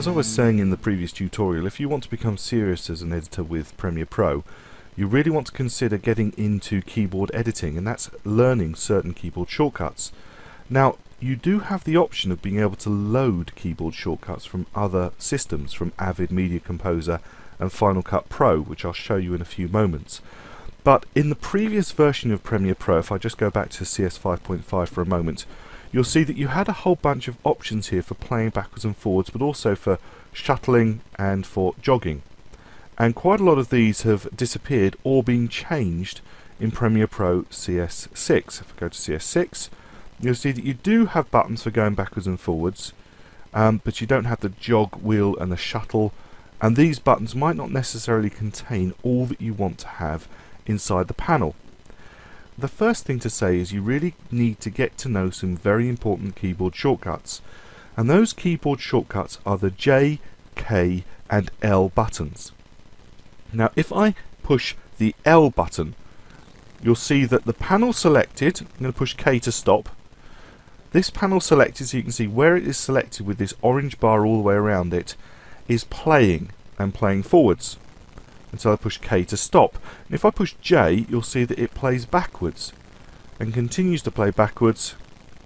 As I was saying in the previous tutorial, if you want to become serious as an editor with Premiere Pro, you really want to consider getting into keyboard editing and that's learning certain keyboard shortcuts. Now, you do have the option of being able to load keyboard shortcuts from other systems, from Avid Media Composer and Final Cut Pro, which I'll show you in a few moments. But in the previous version of Premiere Pro, if I just go back to CS 5.5 for a moment, you'll see that you had a whole bunch of options here for playing backwards and forwards, but also for shuttling and for jogging. And quite a lot of these have disappeared or been changed in Premiere Pro CS6. If I go to CS6, you'll see that you do have buttons for going backwards and forwards, um, but you don't have the jog wheel and the shuttle, and these buttons might not necessarily contain all that you want to have inside the panel. The first thing to say is you really need to get to know some very important keyboard shortcuts. And those keyboard shortcuts are the J, K and L buttons. Now if I push the L button, you'll see that the panel selected, I'm going to push K to stop. This panel selected, so you can see where it is selected with this orange bar all the way around it, is playing and playing forwards until I push K to stop. And if I push J, you'll see that it plays backwards and continues to play backwards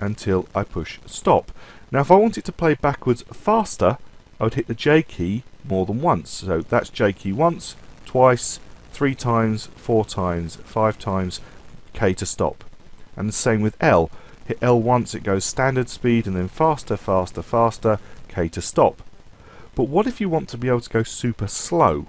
until I push stop. Now if I want it to play backwards faster, I would hit the J key more than once. So that's J key once, twice, three times, four times, five times, K to stop. And the same with L. Hit L once, it goes standard speed, and then faster, faster, faster, K to stop. But what if you want to be able to go super slow?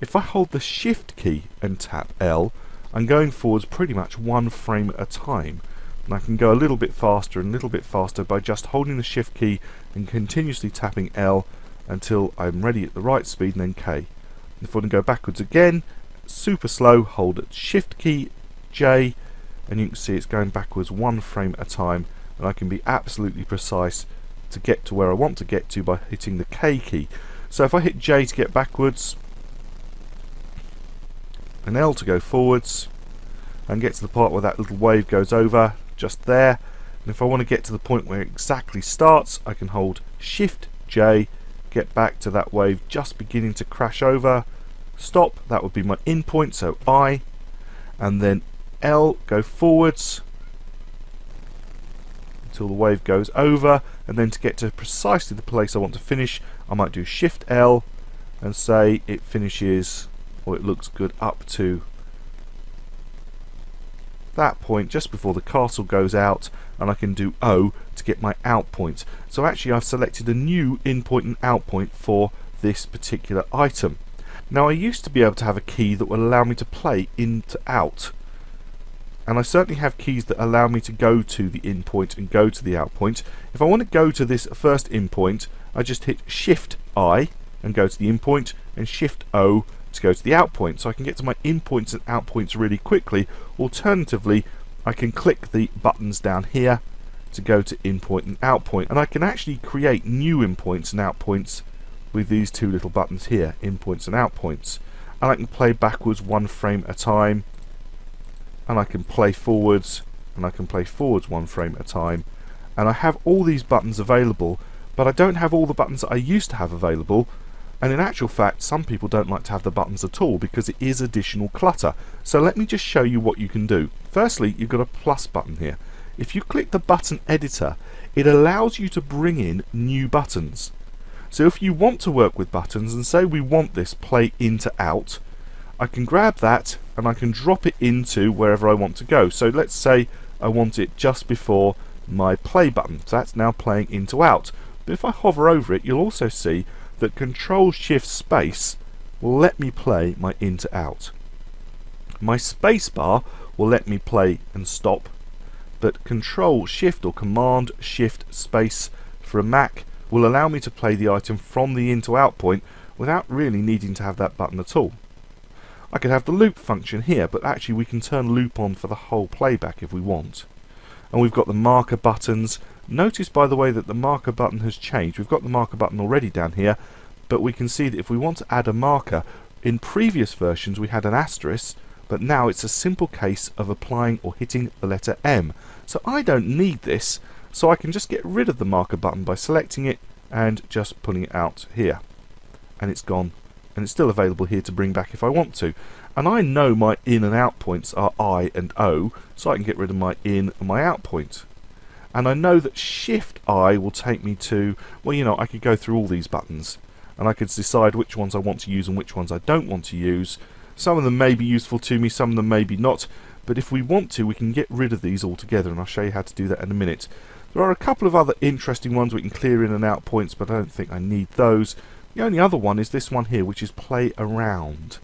If I hold the shift key and tap L, I'm going forwards pretty much one frame at a time. And I can go a little bit faster and a little bit faster by just holding the shift key and continuously tapping L until I'm ready at the right speed and then K. If I want to go backwards again, super slow, hold it shift key J and you can see it's going backwards one frame at a time and I can be absolutely precise to get to where I want to get to by hitting the K key. So if I hit J to get backwards, an L to go forwards and get to the part where that little wave goes over just there. And if I want to get to the point where it exactly starts I can hold shift J get back to that wave just beginning to crash over. Stop that would be my in point so I. And then L go forwards until the wave goes over. And then to get to precisely the place I want to finish I might do shift L and say it finishes or it looks good up to that point just before the castle goes out and I can do O to get my out point. So actually I've selected a new in point and out point for this particular item. Now I used to be able to have a key that would allow me to play in to out and I certainly have keys that allow me to go to the in point and go to the out point. If I want to go to this first in point I just hit shift I and go to the in point and shift O to go to the out point. So I can get to my in points and out points really quickly. Alternatively I can click the buttons down here to go to in point and out point. And I can actually create new in points and out points with these two little buttons here in points and out points. And I can play backwards one frame at a time. And I can play forwards and I can play forwards one frame at a time. And I have all these buttons available but I don't have all the buttons that I used to have available and in actual fact, some people don't like to have the buttons at all because it is additional clutter. So let me just show you what you can do. Firstly, you've got a plus button here. If you click the button editor, it allows you to bring in new buttons. So if you want to work with buttons and say we want this play into out, I can grab that and I can drop it into wherever I want to go. So let's say I want it just before my play button. So that's now playing into out. But if I hover over it, you'll also see that Control Shift Space will let me play my in to out. My spacebar will let me play and stop, but Control Shift or Command Shift Space for a Mac will allow me to play the item from the in to out point without really needing to have that button at all. I could have the loop function here, but actually we can turn loop on for the whole playback if we want. And we've got the marker buttons, Notice by the way that the marker button has changed. We've got the marker button already down here, but we can see that if we want to add a marker, in previous versions we had an asterisk, but now it's a simple case of applying or hitting the letter M. So I don't need this, so I can just get rid of the marker button by selecting it, and just pulling it out here and it's gone and it's still available here to bring back if I want to. And I know my in and out points are I and O so I can get rid of my in and my out point. and I know that shift I will take me to well you know I could go through all these buttons and I could decide which ones I want to use and which ones I don't want to use. Some of them may be useful to me some of them may be not but if we want to we can get rid of these altogether and I'll show you how to do that in a minute. There are a couple of other interesting ones we can clear in and out points but I don't think I need those the only other one is this one here which is play around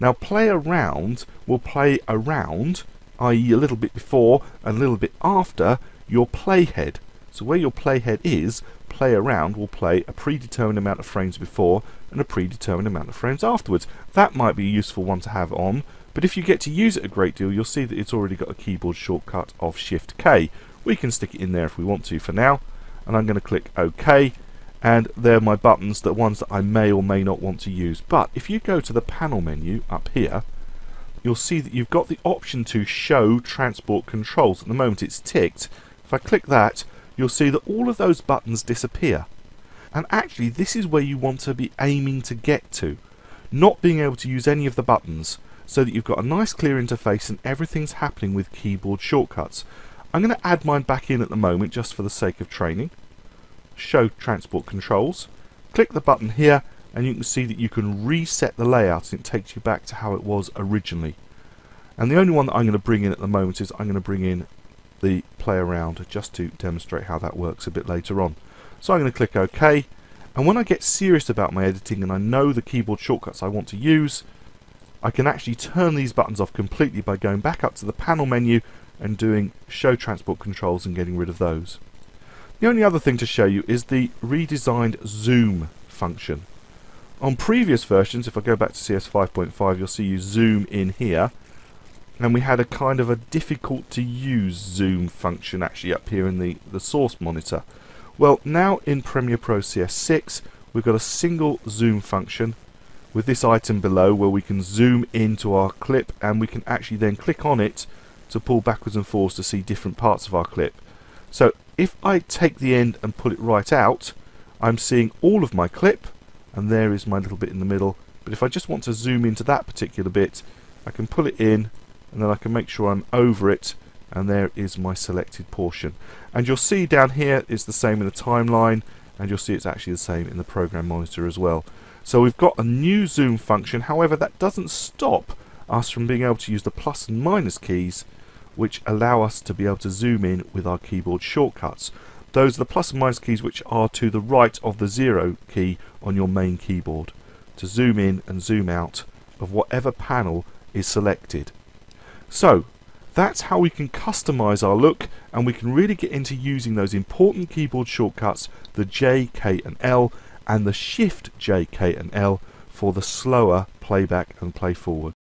now play around will play around i.e. a little bit before and a little bit after your playhead so where your playhead is play around will play a predetermined amount of frames before and a predetermined amount of frames afterwards that might be a useful one to have on but if you get to use it a great deal, you'll see that it's already got a keyboard shortcut of Shift K. We can stick it in there if we want to for now. And I'm going to click OK. And they're my buttons, the ones that I may or may not want to use. But if you go to the panel menu up here, you'll see that you've got the option to show transport controls. At the moment it's ticked. If I click that, you'll see that all of those buttons disappear. And actually this is where you want to be aiming to get to. Not being able to use any of the buttons so that you've got a nice clear interface and everything's happening with keyboard shortcuts. I'm going to add mine back in at the moment just for the sake of training. Show transport controls. Click the button here and you can see that you can reset the layout and it takes you back to how it was originally. And the only one that I'm going to bring in at the moment is I'm going to bring in the play around just to demonstrate how that works a bit later on. So I'm going to click OK and when I get serious about my editing and I know the keyboard shortcuts I want to use I can actually turn these buttons off completely by going back up to the panel menu and doing show transport controls and getting rid of those. The only other thing to show you is the redesigned zoom function. On previous versions, if I go back to CS 5.5, you'll see you zoom in here. And we had a kind of a difficult to use zoom function actually up here in the, the source monitor. Well, now in Premiere Pro CS6, we've got a single zoom function with this item below where we can zoom into our clip and we can actually then click on it to pull backwards and forwards to see different parts of our clip. So if I take the end and pull it right out, I'm seeing all of my clip and there is my little bit in the middle. But if I just want to zoom into that particular bit, I can pull it in and then I can make sure I'm over it and there is my selected portion. And you'll see down here it's the same in the timeline and you'll see it's actually the same in the program monitor as well. So we've got a new zoom function, however that doesn't stop us from being able to use the plus and minus keys which allow us to be able to zoom in with our keyboard shortcuts. Those are the plus and minus keys which are to the right of the zero key on your main keyboard to zoom in and zoom out of whatever panel is selected. So that's how we can customize our look and we can really get into using those important keyboard shortcuts, the J, K and L and the Shift J, K and L for the slower playback and play forward.